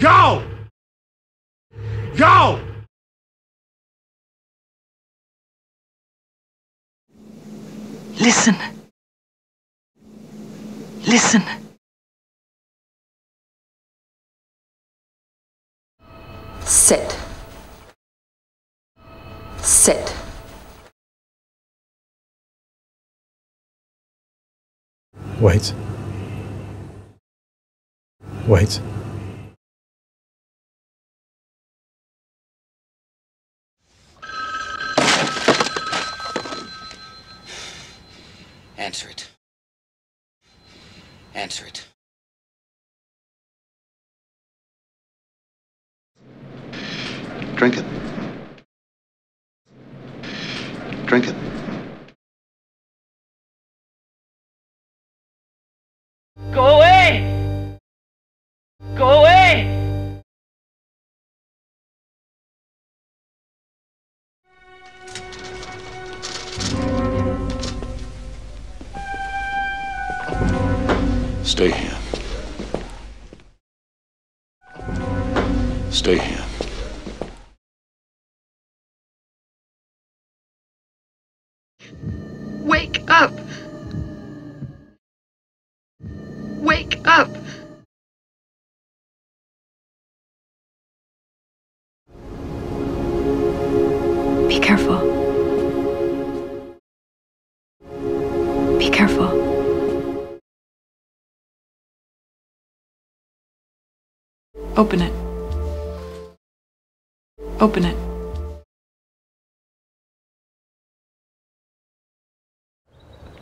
Go! Go! Listen. Listen. Sit. Sit. Wait. Wait. Answer it. Answer it. Drink it. Drink it. Stay here. Stay here. Wake up! Wake up! Be careful. Be careful. Open it. Open it.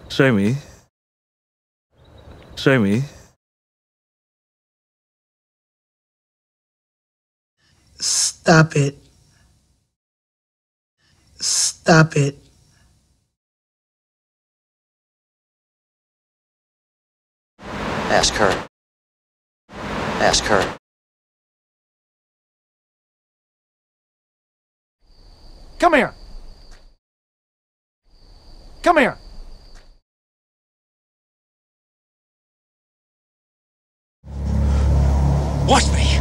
Show me. Show me. Stop it. Stop it. Ask her. Ask her. Come here. Come here. Watch me!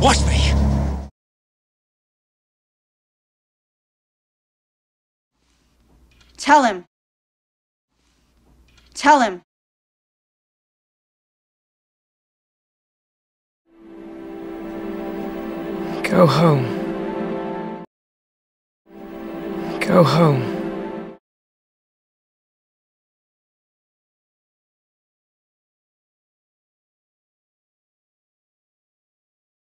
Watch me! Tell him. Tell him. Go home. Go home.